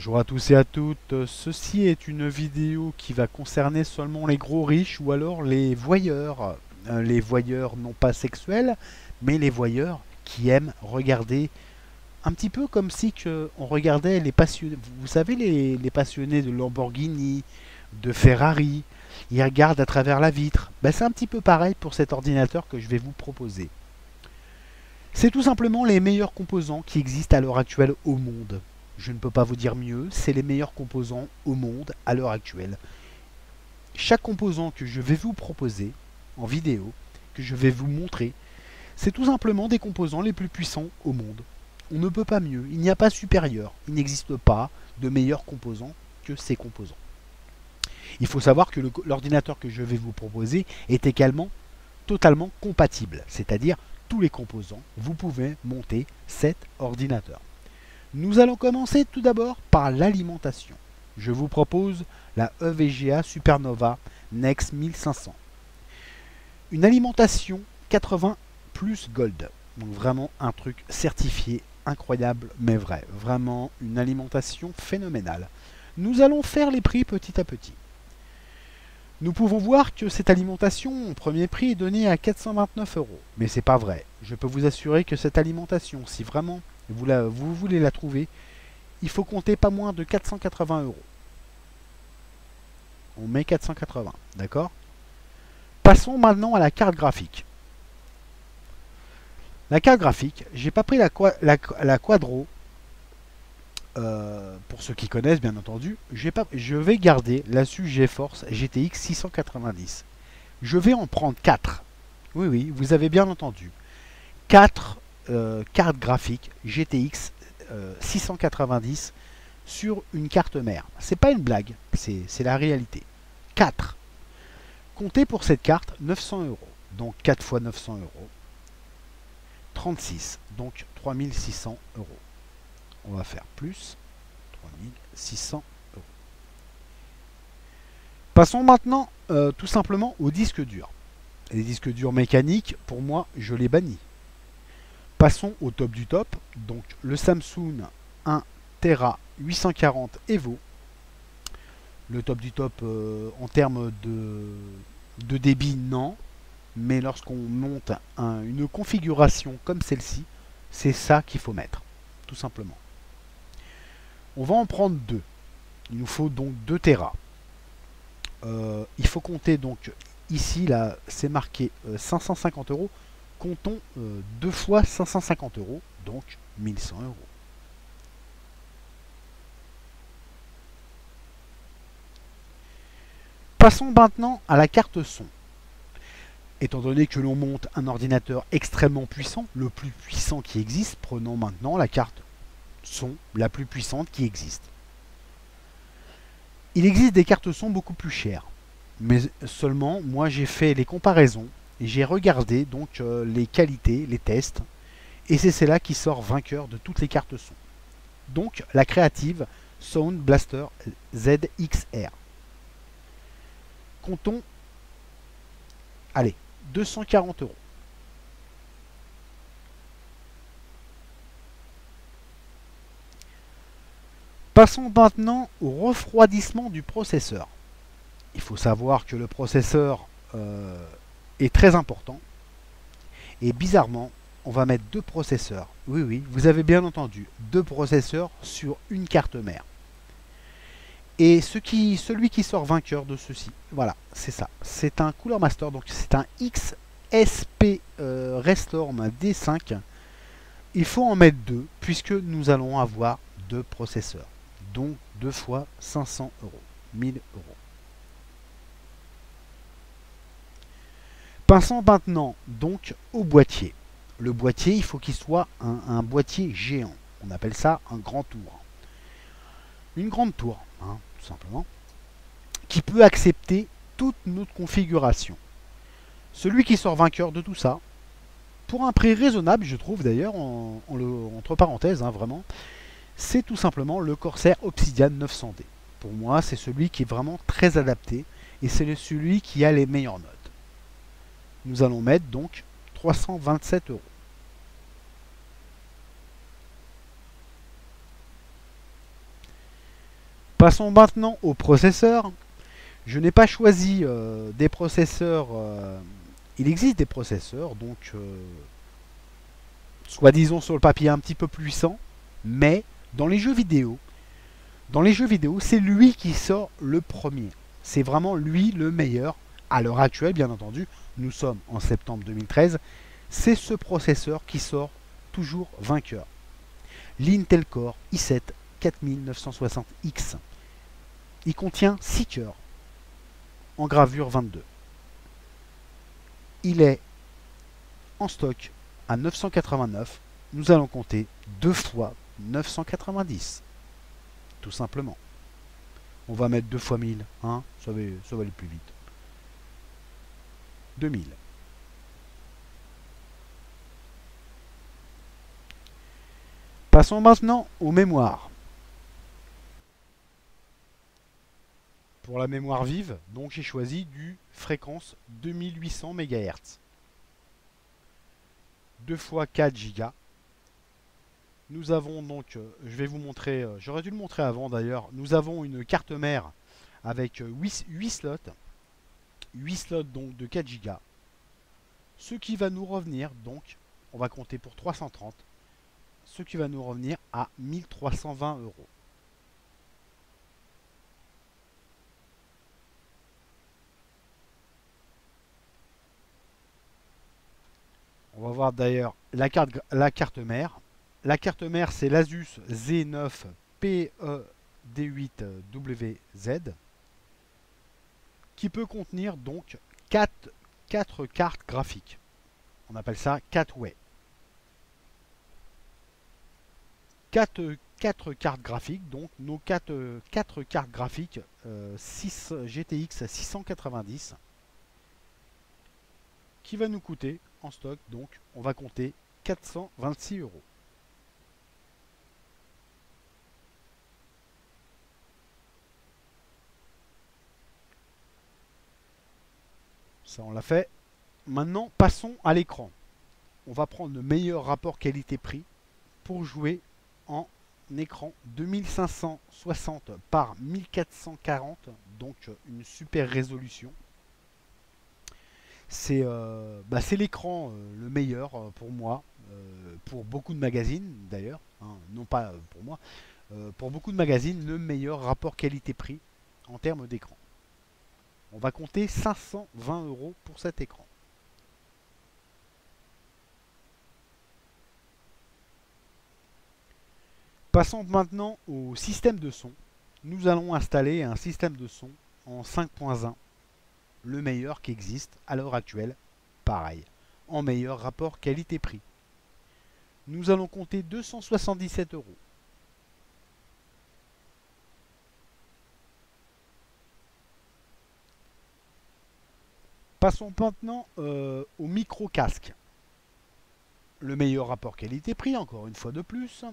Bonjour à tous et à toutes, ceci est une vidéo qui va concerner seulement les gros riches ou alors les voyeurs. Euh, les voyeurs non pas sexuels, mais les voyeurs qui aiment regarder un petit peu comme si on regardait les passionnés. Vous savez les, les passionnés de Lamborghini, de Ferrari, ils regardent à travers la vitre. Ben, c'est un petit peu pareil pour cet ordinateur que je vais vous proposer. C'est tout simplement les meilleurs composants qui existent à l'heure actuelle au monde. Je ne peux pas vous dire mieux, c'est les meilleurs composants au monde à l'heure actuelle. Chaque composant que je vais vous proposer en vidéo, que je vais vous montrer, c'est tout simplement des composants les plus puissants au monde. On ne peut pas mieux, il n'y a pas supérieur, il n'existe pas de meilleurs composants que ces composants. Il faut savoir que l'ordinateur que je vais vous proposer est également totalement compatible, c'est-à-dire tous les composants, vous pouvez monter cet ordinateur. Nous allons commencer tout d'abord par l'alimentation. Je vous propose la EVGA Supernova Next 1500. Une alimentation 80 plus Gold. Donc vraiment un truc certifié, incroyable mais vrai. Vraiment une alimentation phénoménale. Nous allons faire les prix petit à petit. Nous pouvons voir que cette alimentation au premier prix est donnée à 429 euros. Mais c'est pas vrai. Je peux vous assurer que cette alimentation, si vraiment vous, voulez la trouver, il faut compter pas moins de 480 euros. On met 480, d'accord? Passons maintenant à la carte graphique. La carte graphique, j'ai pas pris la Quadro euh, pour ceux qui connaissent bien entendu, pas, je vais garder la GeForce GTX 690. Je vais en prendre 4. Oui, oui, vous avez bien entendu. 4 euh, cartes graphiques GTX 690 euh, sur une carte mère. C'est pas une blague, c'est la réalité. 4. Comptez pour cette carte 900 euros. Donc 4 fois 900 euros. 36. Donc 3600 euros on va faire plus 3600 euros. Passons maintenant euh, tout simplement au disque dur. Les disques durs mécaniques, pour moi, je les bannis. Passons au top du top. Donc le Samsung 1 Tera 840 Evo. Le top du top euh, en termes de, débit, non. Mais lorsqu'on monte une configuration comme celle-ci, c'est ça qu'il faut mettre, tout simplement. On va en prendre deux. Il nous faut donc 2 Tera. Euh, il faut compter donc ici, là, c'est marqué 550 euh, euros. Comptons euh, deux fois 550 euros, donc 1100 euros. Passons maintenant à la carte son. Étant donné que l'on monte un ordinateur extrêmement puissant, le plus puissant qui existe, prenons maintenant la carte son la plus puissante qui existe. Il existe des cartes son beaucoup plus chères, mais seulement moi j'ai fait les comparaisons j'ai regardé donc euh, les qualités, les tests, et c'est celle-là qui sort vainqueur de toutes les cartes son. Donc la créative Sound Blaster ZXR. Comptons, allez, 240 euros. Passons maintenant au refroidissement du processeur. Il faut savoir que le processeur euh, est très important. Et bizarrement, on va mettre deux processeurs. Oui, oui, vous avez bien entendu, deux processeurs sur une carte mère. Et ce qui, celui qui sort vainqueur de ceci, voilà, c'est ça. C'est un Cooler Master, donc c'est un XSP euh, Restorm D5. Il faut en mettre deux, puisque nous allons avoir deux processeurs donc deux fois 500 euros, 1000 euros. Passons maintenant donc au boîtier. Le boîtier, il faut qu'il soit un, boîtier géant. On appelle ça un grand tour. Une grande tour, hein, tout simplement, qui peut accepter toute notre configuration. Celui qui sort vainqueur de tout ça, pour un prix raisonnable, je trouve d'ailleurs, entre parenthèses, hein, vraiment, c'est tout simplement le Corsair Obsidian 900D. Pour moi, c'est celui qui est vraiment très adapté et c'est celui qui a les meilleures notes. Nous allons mettre donc 327 euros. Passons maintenant au processeur. Je n'ai pas choisi euh, des processeurs. euh, il existe des processeurs, donc euh, soit disons sur le papier un petit peu plus puissants, mais dans les jeux vidéo, dans les jeux vidéo, c'est lui qui sort le premier. C'est vraiment lui le meilleur. À l'heure actuelle, bien entendu, nous sommes en septembre 2013. C'est ce processeur qui sort toujours vainqueur. L'Intel Core i7 4960X. Il contient 6 cœurs en gravure 22. Il est en stock à 989. Nous allons compter deux fois 990. Tout simplement. On va mettre deux fois 1000. Hein ça, va, ça va aller plus vite. 2000. Passons maintenant aux mémoires. Pour la mémoire vive, donc j'ai choisi du fréquence 2800 MHz. 2 x 4 Go. Nous avons donc, euh, je vais vous montrer, euh, j'aurais dû le montrer avant d'ailleurs, nous avons une carte mère avec euh, 8, 8 slots. 8 slots donc de 4 Go. Ce qui va nous revenir donc, on va compter pour 330, ce qui va nous revenir à 1320 euros. On va voir d'ailleurs la carte, la carte mère. La carte mère, c'est l'Asus Z9 PED8WZ qui peut contenir donc 4, 4 cartes graphiques. On appelle ça 4 way. 4, 4 cartes graphiques, donc nos 4, 4 cartes graphiques euh, 6 GTX 690 qui va nous coûter en stock, donc on va compter 426 euros. Ça, on l'a fait. Maintenant, passons à l'écran. On va prendre le meilleur rapport qualité-prix pour jouer en écran 2560 par 1440, donc une super résolution. C'est euh, bah, l'écran euh, le meilleur euh, pour moi, euh, pour beaucoup de magazines d'ailleurs, hein, non pas euh, pour moi, euh, pour beaucoup de magazines, le meilleur rapport qualité-prix en termes d'écran. On va compter 520 euros pour cet écran. Passons maintenant au système de son. Nous allons installer un système de son en 5.1, le meilleur qui existe à l'heure actuelle, pareil, en meilleur rapport qualité-prix. Nous allons compter 277 euros. Passons maintenant euh, au micro-casque. Le meilleur rapport qualité-prix, encore une fois de plus.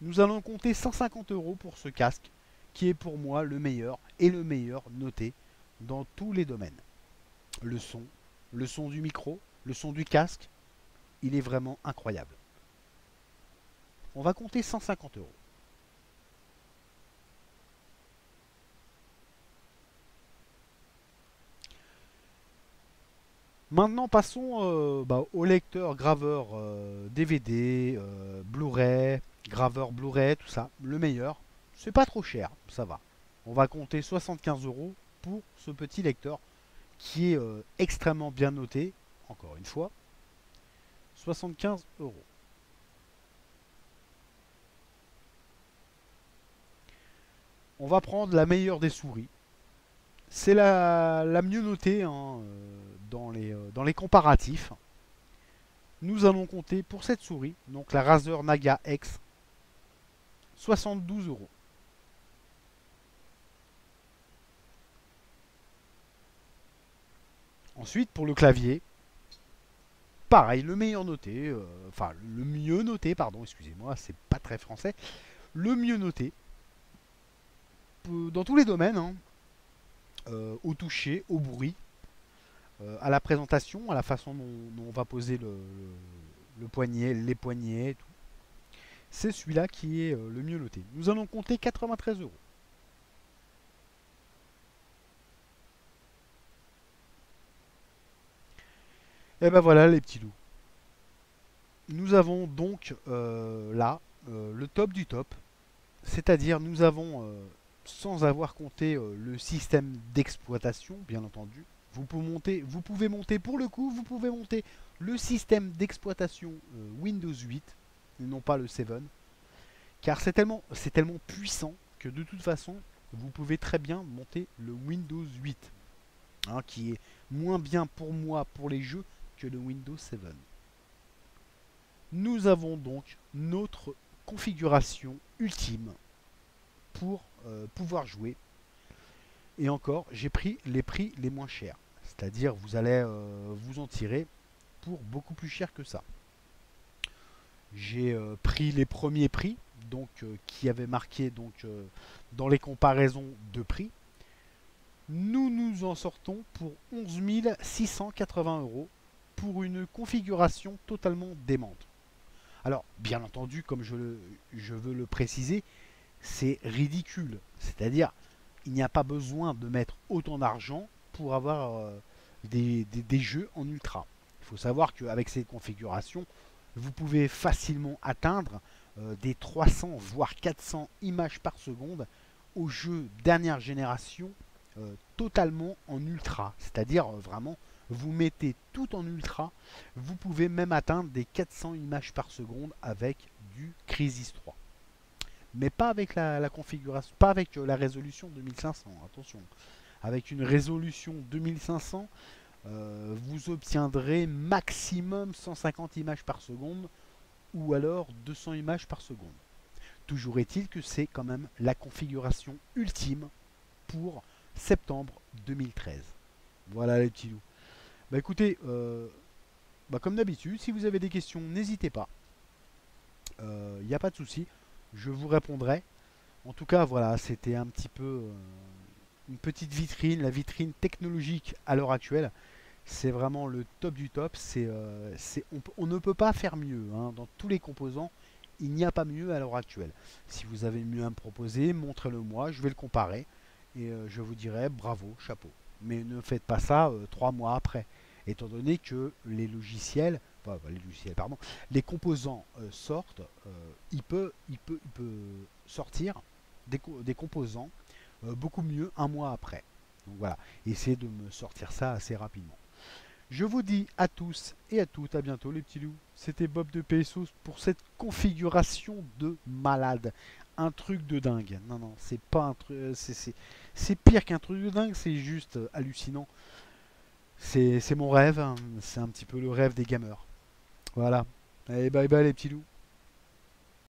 Nous allons compter 150 euros pour ce casque, qui est pour moi le meilleur et le meilleur noté dans tous les domaines. Le son, le son du micro, le son du casque, il est vraiment incroyable. On va compter 150 euros. Maintenant passons euh, bah, au lecteur graveur euh, DVD, euh, Blu-ray, graveur Blu-ray, tout ça. Le meilleur, c'est pas trop cher, ça va. On va compter 75 euros pour ce petit lecteur qui est euh, extrêmement bien noté, encore une fois. 75 euros. On va prendre la meilleure des souris. C'est la, la mieux notée hein, euh, dans, les, euh, dans les comparatifs. Nous allons compter pour cette souris, donc la Razer Naga X, 72 euros. Ensuite, pour le clavier, pareil, le meilleur noté, euh, enfin le mieux noté, pardon, excusez-moi, c'est pas très français, le mieux noté, peu- dans tous les domaines, hein, euh, au toucher, au bruit, euh, euh, à la présentation, à la façon dont, on va poser le, poignet, les poignets tout c'est celui-là qui est euh, le mieux noté. Nous allons compter 93 euros. Et ben voilà les petits loups. Nous avons donc euh, là le top du top. C'est-à-dire nous avons, sans avoir compté le système d'exploitation, bien entendu, vous pouvez, monter, vous pouvez monter pour le coup, vous pouvez monter le système d'exploitation Windows 8, et non pas le 7. Car c'est tellement, tellement puissant que de toute façon, vous pouvez très bien monter le Windows 8. Hein, qui est moins bien pour moi pour les jeux que le Windows 7. Nous avons donc notre configuration ultime pour euh, pouvoir jouer. Et encore, j'ai pris les prix les moins chers. C'est-à-dire, vous allez euh, vous en tirer pour beaucoup plus cher que ça. J'ai euh, pris les premiers prix, donc qui avaient marqué donc dans les comparaisons de prix. Nous nous en sortons pour 11 680 euros pour une configuration totalement démente. Alors, bien entendu, comme je, veux le préciser, c'est ridicule. C'est-à-dire, il n'y a pas besoin de mettre autant d'argent pour avoir euh, des, jeux en ultra. Il faut savoir qu'avec cette configuration, vous pouvez facilement atteindre euh, des 300 voire 400 images par seconde aux jeux dernière génération euh, totalement en ultra. C'est-à-dire vraiment, vous mettez tout en ultra, vous pouvez même atteindre des 400 images par seconde avec du Crisis 3. Mais pas avec la, configuration, pas avec la résolution 2500, attention. Avec une résolution 2500, vous obtiendrez maximum 150 images par seconde ou alors 200 images par seconde. Toujours est-il que c'est quand même la configuration ultime pour septembre 2013. Voilà les petits loups. Bah écoutez, euh, bah comme d'habitude, si vous avez des questions, n'hésitez pas. Il euh, n'y a pas de souci, je vous répondrai. En tout cas, voilà, c'était un petit peu euh, une petite vitrine, la vitrine technologique à l'heure actuelle. C'est vraiment le top du top. C'est, on, on, ne peut pas faire mieux. Hein. Dans tous les composants, il n'y a pas mieux à l'heure actuelle. Si vous avez mieux à me proposer, montrez-le moi, je vais le comparer et euh, je vous dirais bravo, chapeau. Mais ne faites pas ça euh, trois mois après, étant donné que les logiciels, enfin, les logiciels, pardon, les composants euh, sortent, il, peut, il, peut, il peut sortir des, des composants beaucoup mieux un mois après. Donc voilà, essayez de me sortir ça assez rapidement. Je vous dis à tous et à toutes, à bientôt les petits loups. C'était Bob de PSO pour cette configuration de malade un truc de dingue. Non, non, c'est pas un truc. Euh, c'est pire qu'un truc de dingue, c'est juste euh, hallucinant. C'est mon rêve, hein. c'est un petit peu le rêve des gamers. Voilà. Allez, bye bye les petits loups.